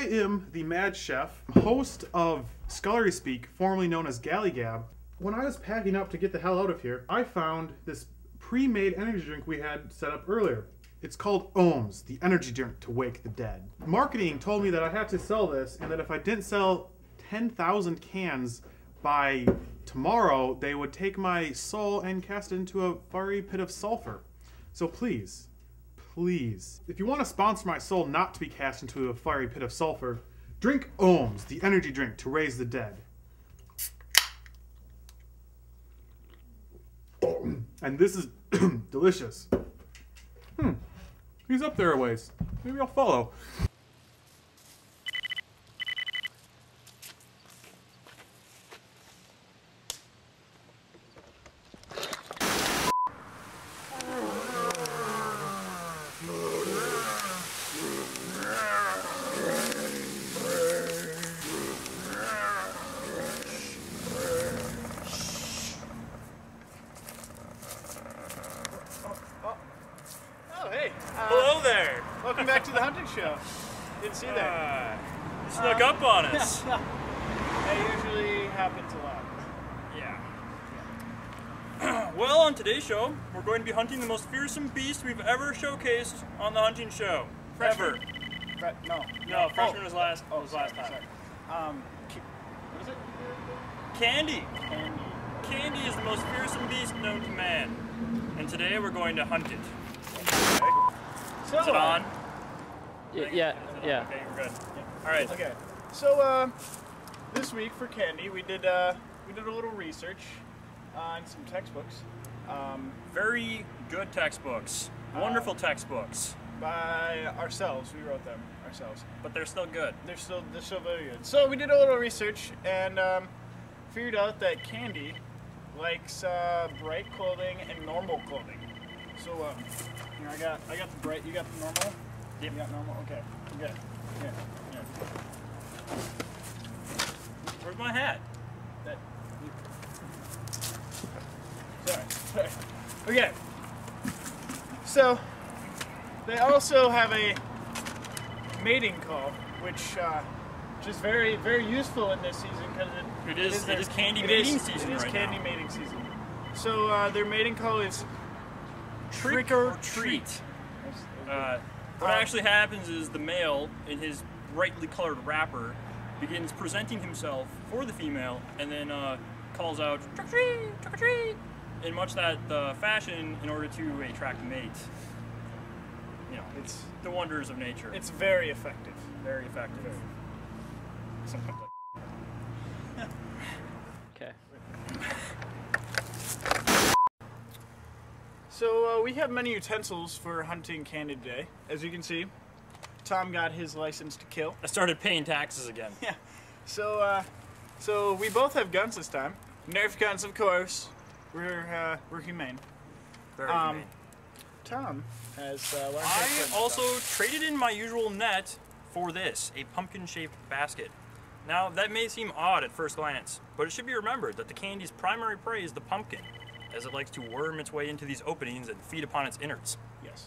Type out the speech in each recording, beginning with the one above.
I am the Mad Chef, host of Scullery Speak, formerly known as Gallygab. When I was packing up to get the hell out of here, I found this pre-made energy drink we had set up earlier. It's called Ohms, the energy drink to wake the dead. Marketing told me that I had to sell this and that if I didn't sell 10,000 cans by tomorrow, they would take my soul and cast it into a fiery pit of sulfur. So please, please, if you want to sponsor my soul not to be cast into a fiery pit of sulfur, drink Ohms, the energy drink to raise the dead. And this is delicious. Hmm. He's up there a ways. Maybe I'll follow. Welcome back to the hunting show. Didn't see that. Uh, snuck up on us. That usually happens a lot. yeah. well, on today's show, we're going to be hunting the most fearsome beast we've ever showcased on the hunting show. Ever. Fre- no. No, freshman Oh. was last. Oh, was sorry, last time. sorry. Um, what is it? Candy. Candy. Candy is the most fearsome beast known to man, and today we're going to hunt it. So, Is it on? Y- yeah, yeah. Okay, we're good. All right. Okay. So, uh, this week for candy, we did uh, we did a little research on some textbooks um, Very good textbooks. Wonderful textbooks, by ourselves. We wrote them ourselves. but they're still good. They're still they're still very good. So we did a little research and um, figured out that Candy likes uh, bright clothing and normal clothing. So um, you know, I got I got the bright. You got the normal. Yep. Normal. Okay. Good. Where's my hat? That. Sorry. Sorry. Okay. So they also have a mating call, which uh, which is very very useful in this season because it, It is- their- it is candy it mating is- season It is right candy now. mating season. So uh, their mating call is Trick or treat. Uh, what Um, actually happens is the male, in his brightly colored wrapper, begins presenting himself for the female, and then uh, calls out "trick or treat, trick or treat," in much that uh, fashion, in order to attract mates. You know, It's the wonders of nature. it's very effective. very effective. Like Okay. So uh, we have many utensils for hunting candy today. As you can see, Tom got his license to kill. I started paying taxes again. Yeah. So uh, so we both have guns this time. Nerf guns, of course. We're uh, we're humane. Very Um, humane. Tom has. Uh, why don't you I also yourself? traded in my usual net for this, a pumpkin-shaped basket. Now, that may seem odd at first glance, but it should be remembered that the candy's primary prey is the pumpkin, as it likes to worm its way into these openings and feed upon its innards. yes.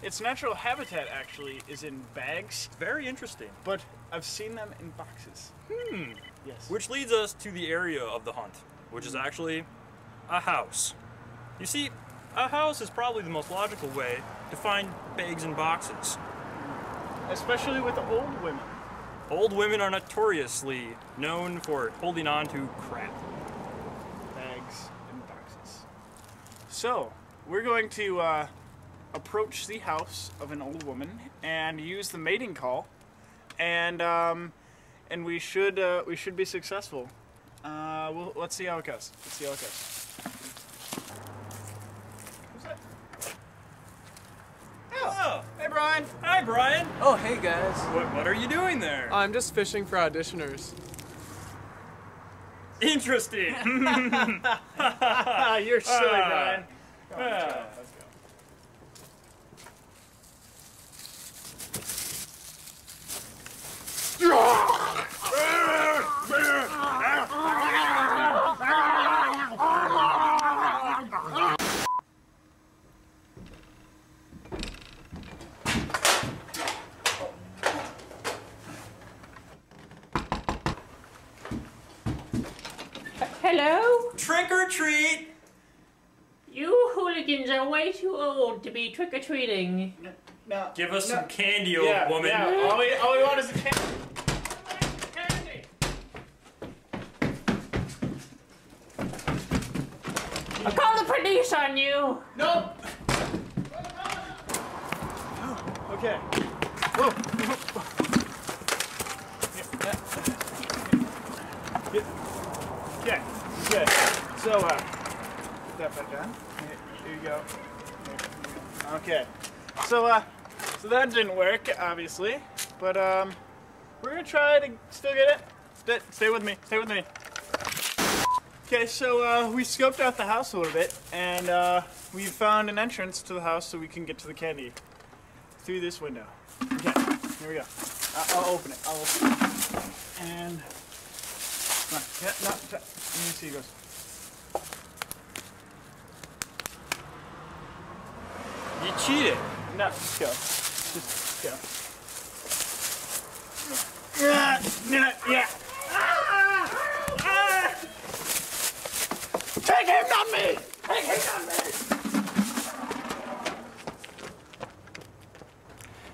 Its natural habitat actually is in bags, Very interesting. but I've seen them in boxes. Hmm. Yes. Which leads us to the area of the hunt, which is actually a house. You see, a house is probably the most logical way to find bags and boxes. Especially with old women. Old women are notoriously known for holding on to crap. bags and boxes. So, we're going to uh, approach the house of an old woman and use the mating call, and um, and we should uh, we should be successful. Uh, well, let's see how it goes. Let's see how it goes. Who's that? Oh, Hey, Brian. hi Brian. Oh, hey guys. What, what are you doing there? I'm just fishing for auditioners. Interesting. You're silly, ah. uh, Brian. Ah. Let's go. Let's go. Treat! You hooligans are way too old to be trick or treating. No. Give us no. some candy, old yeah, woman. Yeah. All we, all we want is a candy. I'll call the police on you. Nope. Okay. Whoa. Okay. Good. So, uh, step back down. Here, you go. Okay. So, uh, so that didn't work, obviously, but um, we're gonna try to still get it. Stay, stay with me. Stay with me. Okay, so uh, we scoped out the house a little bit, and uh, we found an entrance to the house so we can get to the candy through this window. Okay, here we go. I- I'll open it. I'll open it. And on. Yeah, no, let me see. It goes. You cheated. No, just go. Just go. Yeah, yeah, yeah. Ah! Ah! Take him, not me! Take him, not me!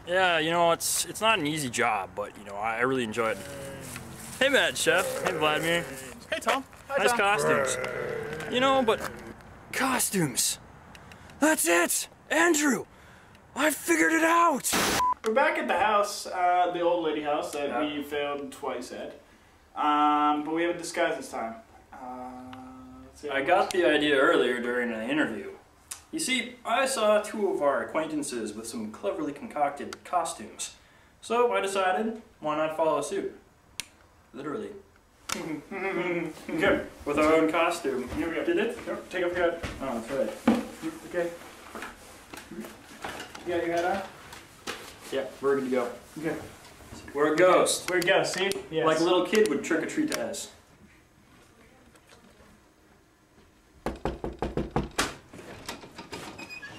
Yeah, you know, it's it's not an easy job, but you know, I, I really enjoy it. Hey, Mad Chef. Hey, Vladimir. Hey, Tom. Hi, Nice Tom. costumes. You know, but costumes. That's it, Andrew. I figured it out. We're back at the house, uh, the old lady house that Yeah. we failed twice at. Um, but we have a disguise this time. Uh, let's see I got the idea earlier during an interview. You see, I saw two of our acquaintances with some cleverly concocted costumes. So I decided, why not follow suit? Literally. Okay, With our own costume. here we go. Did it? Yep, Take off your hat. Oh, that's right. Okay. You got your hat on? Yeah, we're good to go. Okay. We're a ghost. Where'd it go? See? Yes. Like a little kid would trick or treat to us.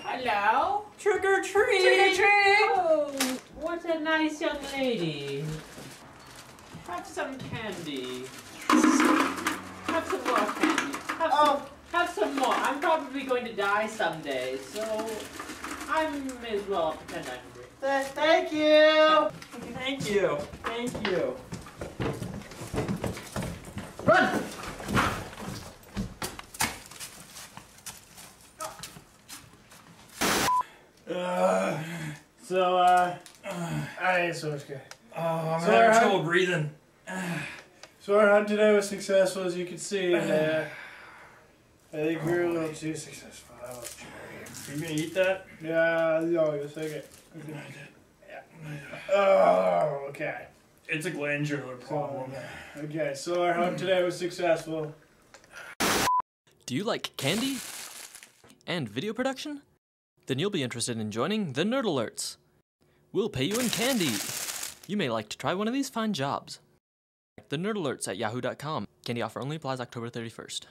Hello? Trick or treat! Trick or treat! Oh, what a nice young lady. Have some candy. Have some more candy. Have oh. some, have some more. I'm probably going to die someday, so I may as well pretend I'm hungry. Thank you. Thank you. Thank you. Run. Uh, so, uh, I so much good. Oh, I'm So having trouble breathing. So our hunt today was successful, as you can see, and uh, I think we were a little too successful. That was Are you gonna eat that? Yeah, no, you take it. Yeah. Oh, okay. It's a glandular So, okay, so our hunt today was successful. Do you like candy? And video production? Then you'll be interested in joining the Nerd Alerts. We'll pay you in candy. You may like to try one of these fine jobs. The Nerd Alerts at yahoo.com. Candy offer only applies October 31st.